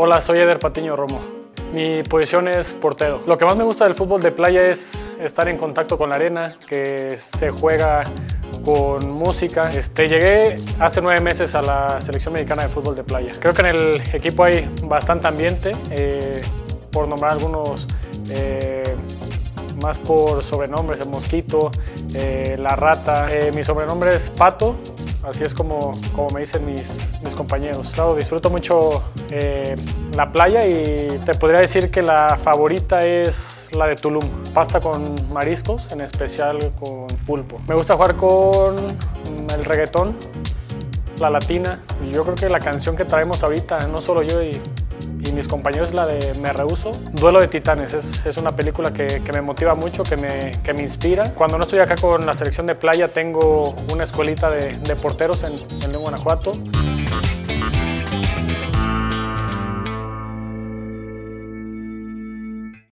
Hola, soy Eder Patiño Romo. Mi posición es portero. Lo que más me gusta del fútbol de playa es estar en contacto con la arena, que se juega con música. Este, llegué hace nueve meses a la selección mexicana de fútbol de playa. Creo que en el equipo hay bastante ambiente, eh, por nombrar algunos, eh, más por sobrenombres, el mosquito, eh, la rata. mi sobrenombre es Pato, así es como, como me dicen mis, mis compañeros. Claro, disfruto mucho eh, la playa y te podría decir que la favorita es la de Tulum. Pasta con mariscos, en especial con pulpo. Me gusta jugar con el reggaetón, la latina. Yo creo que la canción que traemos ahorita, no solo yo y y mis compañeros la de Me Rehuso. Duelo de Titanes es, es una película que, que, me motiva mucho, que me, que me, inspira. Cuando no estoy acá con la selección de playa tengo una escuelita de, de porteros en, en Guanajuato.